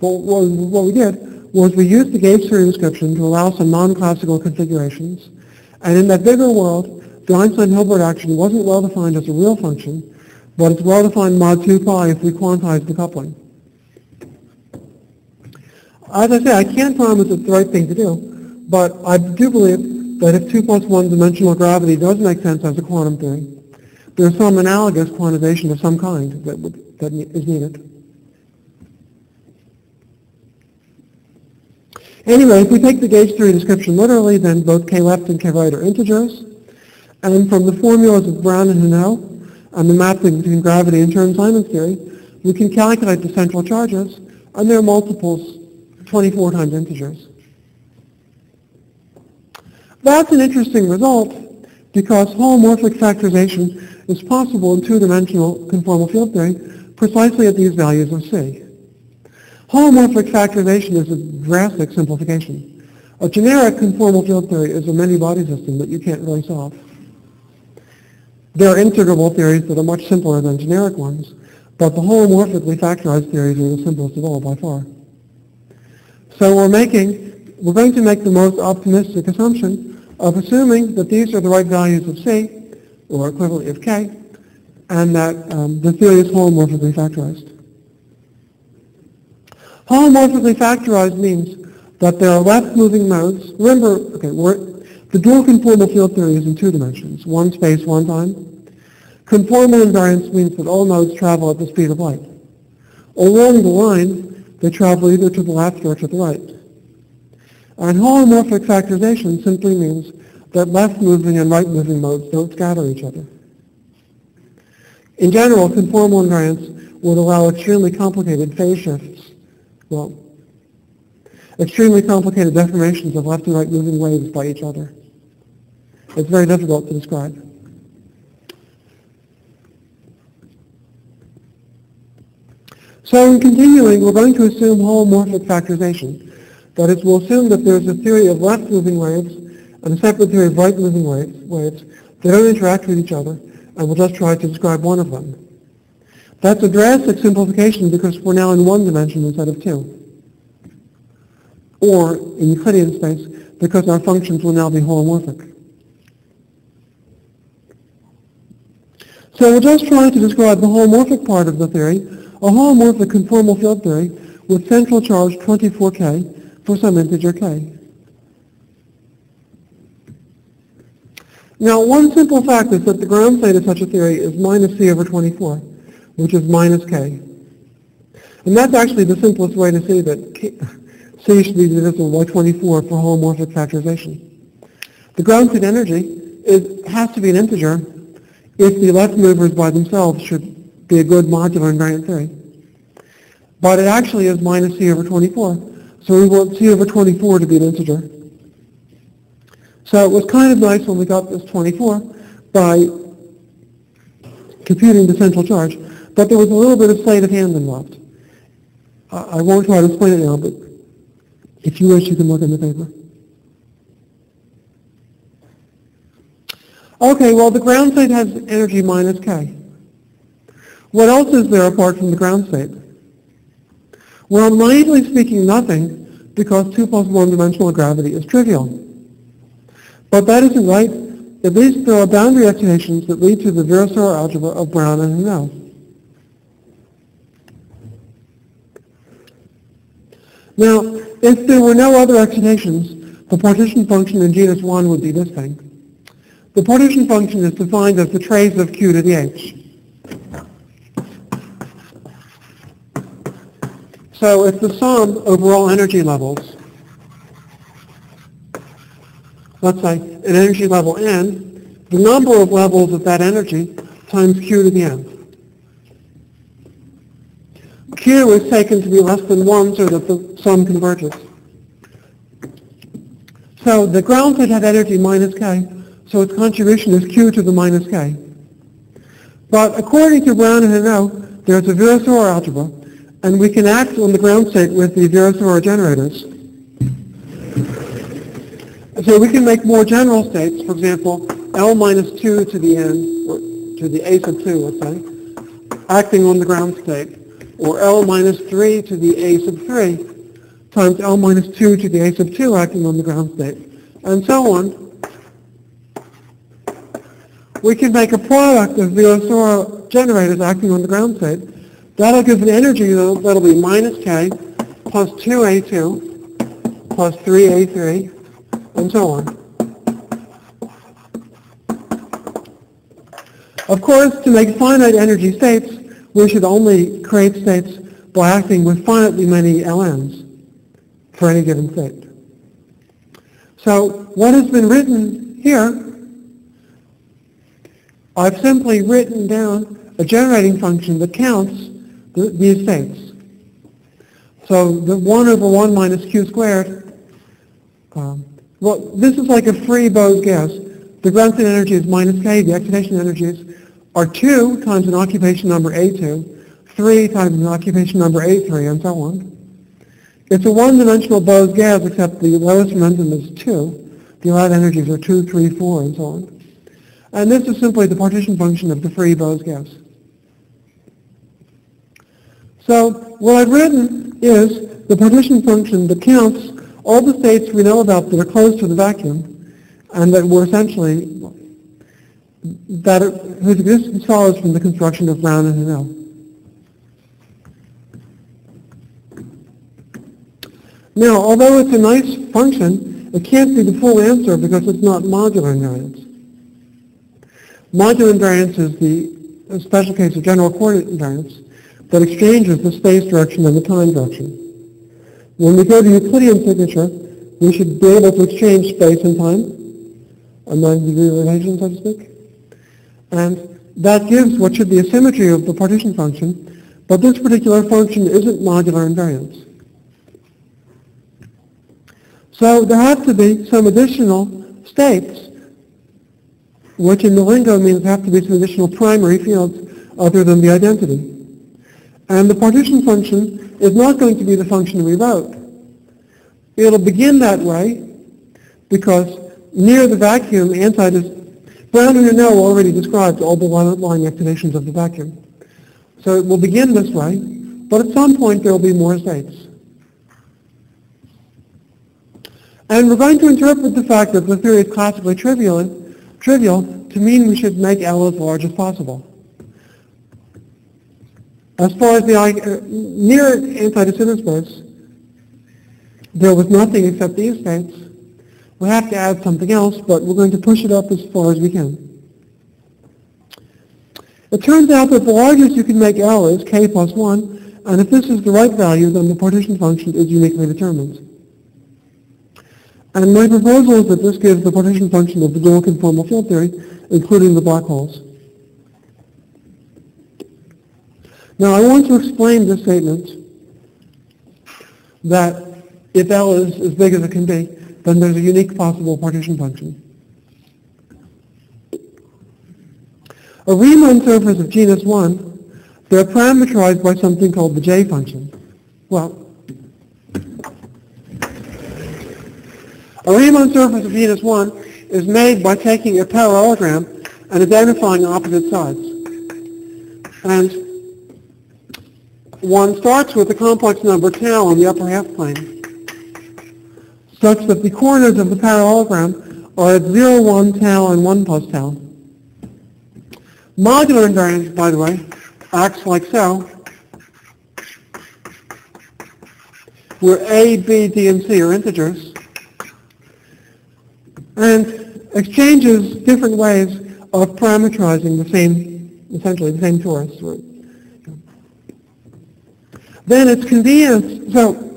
What, what we did was we used the gauge theory description to allow some non-classical configurations. And in that bigger world, the Einstein-Hilbert action wasn't well defined as a real function, but it's well defined mod 2 pi if we quantize the coupling. As I say, I can't promise it's the right thing to do, but I do believe that if 2 plus 1 dimensional gravity does make sense as a quantum theory, there's some analogous quantization of some kind that, would, that is needed. Anyway, if we take the gauge theory description literally, then both k left and k right are integers. And from the formulas of Brown and Henneaux and the mapping between gravity and Chern-Simons theory, we can calculate the central charges, and their multiples 24 times integers. That's an interesting result because holomorphic factorization is possible in two-dimensional conformal field theory precisely at these values of C. Holomorphic factorization is a drastic simplification. A generic conformal field theory is a many-body system that you can't really solve. There are integrable theories that are much simpler than generic ones, but the holomorphically factorized theories are the simplest of all by far. So we're making, we're going to make the most optimistic assumption of assuming that these are the right values of C, or equivalently of K, and that um, the theory is holomorphically factorized. Holomorphically factorized means that there are left-moving modes. Remember, okay, the dual conformal field theory is in two dimensions, one space, one time. Conformal invariance means that all modes travel at the speed of light. Along the line, they travel either to the left or to the right. And holomorphic factorization simply means that left-moving and right-moving modes don't scatter each other. In general, conformal invariance would allow extremely complicated phase shifts well, extremely complicated deformations of left and right moving waves by each other. It's very difficult to describe. So in continuing, we're going to assume holomorphic factorization. That is, we'll assume that there's a theory of left moving waves and a separate theory of right moving waves, waves. They don't interact with each other, and we'll just try to describe one of them. That's a drastic simplification because we're now in one dimension instead of two. Or in Euclidean space because our functions will now be holomorphic. So we're just trying to describe the holomorphic part of the theory, a holomorphic conformal field theory with central charge 24k for some integer k. Now, one simple fact is that the ground state of such a theory is minus c over 24 which is minus k. And that's actually the simplest way to see that k, C should be divisible by 24 for holomorphic factorization. The ground state energy is, has to be an integer if the left movers by themselves should be a good modular invariant theory. But it actually is minus c over 24. So we want c over 24 to be an integer. So it was kind of nice when we got this 24 by computing the central charge. But there was a little bit of sleight of hand involved. I won't try to explain it now, but if you wish, you can look in the paper. Okay, well, the ground state has energy minus k. What else is there apart from the ground state? Well, naively speaking, nothing, because 2 plus 1 dimensional gravity is trivial. But that isn't right. At least there are boundary excitations that lead to the Virasoro algebra of Brown and Henneaux. Now, if there were no other excitations, the partition function in genus 1 would be this thing. The partition function is defined as the trace of q to the h. So it's the sum over all energy levels. Let's say an energy level n, the number of levels of that energy times q to the n. Q is taken to be less than 1 so that the sum converges. So the ground state had energy minus k, so its contribution is q to the minus k. But according to Brown and Henneaux, there's a Virasoro algebra, and we can act on the ground state with the Virasoro generators. So we can make more general states, for example, L minus 2 to the n, or to the a sub 2, let's say, acting on the ground state or L minus 3 to the A sub 3 times L minus 2 to the A sub 2 acting on the ground state, and so on, we can make a product of the Virasoro generators acting on the ground state. That'll give an energy that'll be minus K plus 2A2 plus 3A3 and so on. Of course, to make finite energy states, we should only create states by acting with finitely many LNs for any given state. So what has been written here I've simply written down a generating function that counts the, these states. So the 1 over 1 minus q squared, um, well, this is like a free Bose gas. The state energy is minus k, the excitation energies are 2 times an occupation number A2, 3 times an occupation number A3, and so on. It's a one-dimensional Bose gas, except the lowest momentum is 2. The allowed energies are 2, 3, 4, and so on. And this is simply the partition function of the free Bose gas. So what I've written is the partition function that counts all the states we know about that are close to the vacuum and that were essentially that whose existence follows from the construction of Brown and Henneaux. Now, although it's a nice function, it can't be the full answer because it's not modular invariance. Modular invariance is the special case of general coordinate invariance that exchanges the space direction and the time direction. When we go to Euclidean signature, we should be able to exchange space and time, a 90 degree relation, so to speak. And that gives what should be a symmetry of the partition function, but this particular function isn't modular invariance. So there have to be some additional states which in the lingo means have to be some additional primary fields other than the identity. And the partition function is not going to be the function we wrote. It'll begin that way because near the vacuum, anti Brown and Henneaux already described all the line activations of the vacuum. So it will begin this way, but at some point there will be more states. And we're going to interpret the fact that the theory is classically trivial trivial to mean we should make L as large as possible. As far as the uh, near anti space, there was nothing except these states. We have to add something else, but we're going to push it up as far as we can. It turns out that the largest you can make L is k plus 1, and if this is the right value, then the partition function is uniquely determined. And my proposal is that this gives the partition function of the dual conformal field theory, including the black holes. Now I want to explain this statement that if L is as big as it can be, then there's a unique possible partition function. A Riemann surface of genus 1, they're parameterized by something called the J function. Well, A Riemann surface of genus 1 is made by taking a parallelogram and identifying opposite sides. And one starts with the complex number tau on the upper half plane, such that the corners of the parallelogram are at 0, 1 tau and 1 plus tau. Modular invariance, by the way, acts like so, where A, B, D, and C are integers, and exchanges different ways of parameterizing the same, essentially the same torus. Then it's convenient. So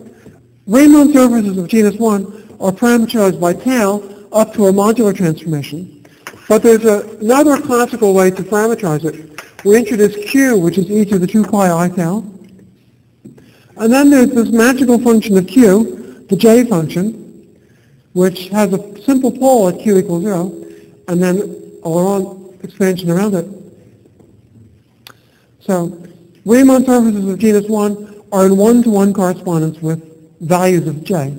Riemann surfaces of genus 1 are parameterized by tau up to a modular transformation. But there's a, another classical way to parameterize it. We introduce q, which is e to the 2 pi i tau. And then there's this magical function of q, the j function, which has a simple pole at q equals 0, and then a Laurent expansion around it. So Riemann surfaces of genus 1 are in one-to-one correspondence with values of j.